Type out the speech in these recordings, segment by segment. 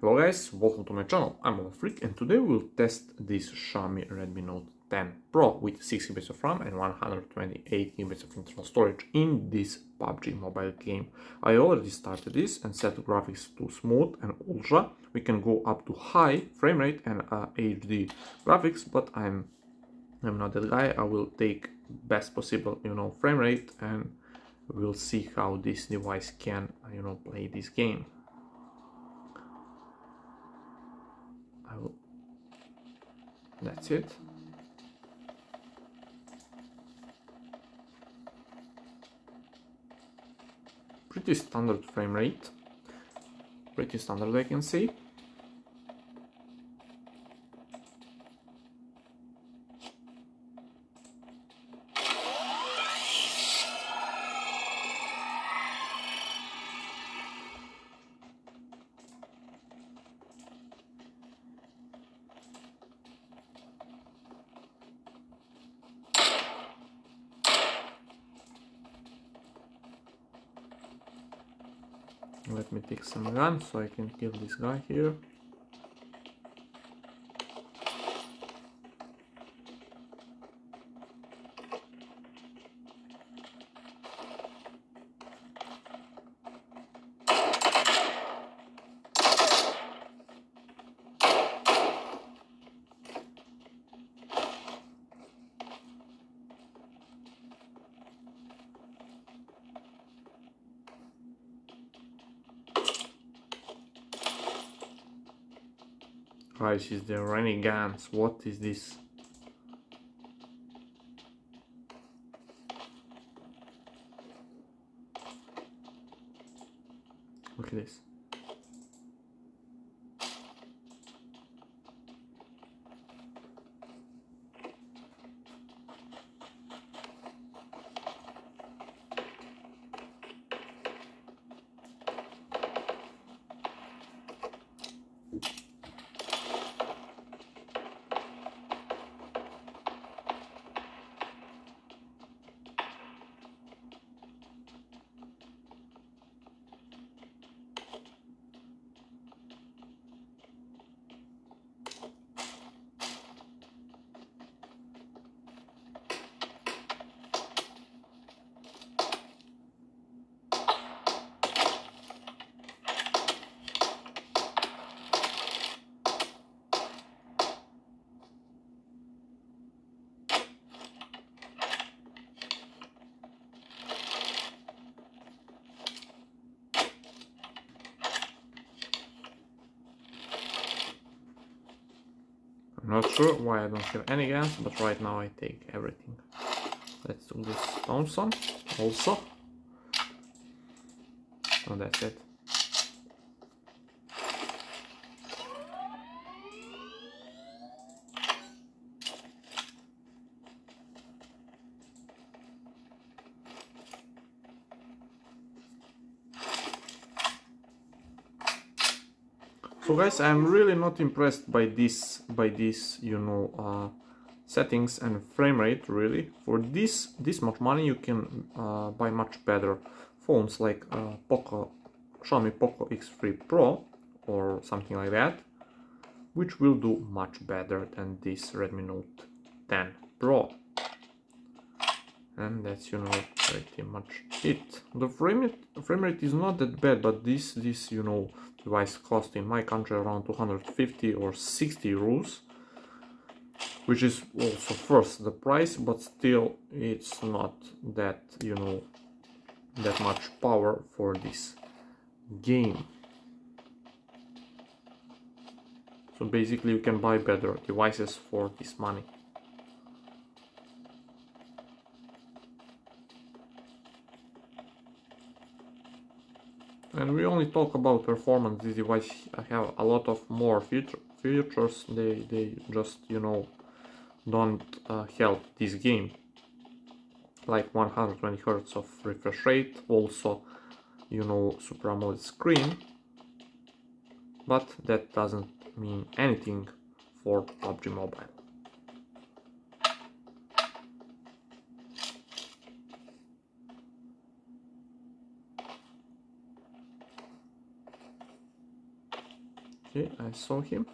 Hello guys, welcome to my channel, I'm Freak and today we'll test this Xiaomi Redmi Note 10 Pro with 6GB of RAM and 128GB of internal storage in this PUBG mobile game. I already started this and set graphics to smooth and ultra. We can go up to high frame rate and uh, HD graphics, but I'm I'm not that guy. I will take best possible, you know, frame rate and we'll see how this device can, you know, play this game. I will. That's it. Pretty standard frame rate. Pretty standard, I can see. Let me take some gun so I can kill this guy here. Guys, is there any guns? What is this? Look at this. Not sure why I don't have any guns, but right now I take everything. Let's do this Thompson also. And that's it. So guys, I'm really not impressed by this, by this, you know, uh, settings and frame rate really. For this, this much money you can uh, buy much better phones like uh, Poco, Xiaomi Poco X3 Pro or something like that, which will do much better than this Redmi Note 10 Pro. And that's, you know, pretty much it. The frame rate, frame rate is not that bad, but this, this, you know, device cost in my country around 250 or 60 euros which is also first the price but still it's not that you know that much power for this game so basically you can buy better devices for this money and we only talk about performance this device have a lot of more feature, features they they just you know don't uh, help this game. Like 120 hertz of refresh rate also you know super AMOLED screen. But that doesn't mean anything for PUBG Mobile Okay, I saw him.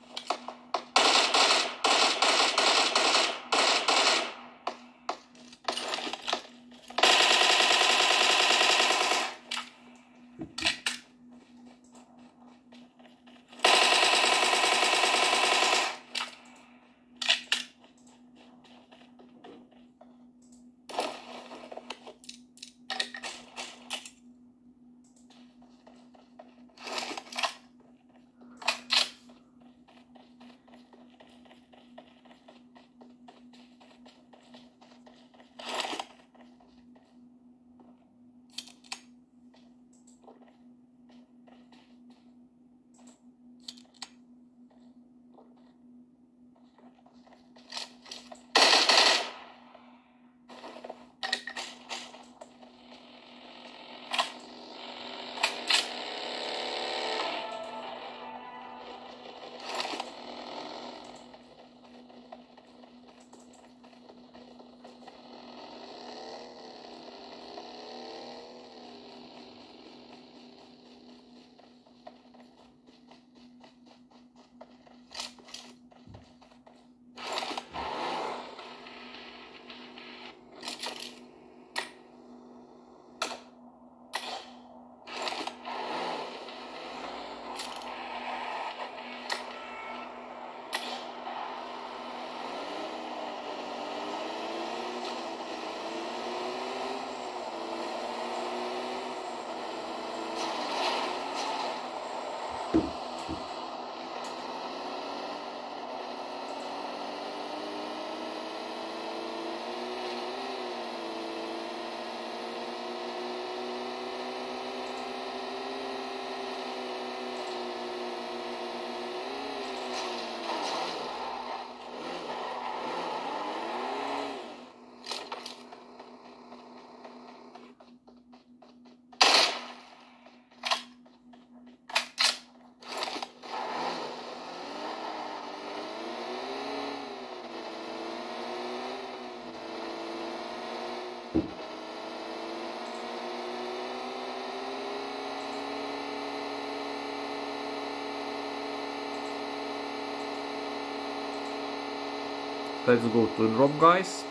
Let's go to drop guys.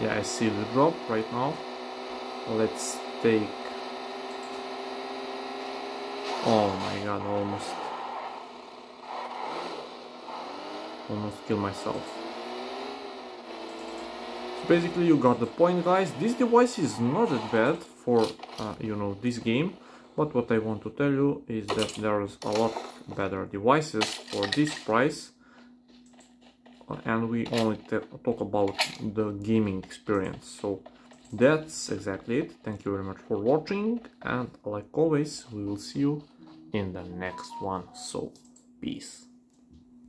Yeah, I see the drop right now. Let's take... Oh my god, almost... Almost kill myself basically you got the point guys. This device is not that bad for uh, you know this game but what I want to tell you is that there's a lot better devices for this price. Uh, and we only talk about the gaming experience. So that's exactly it. Thank you very much for watching and like always we will see you in the next one. So peace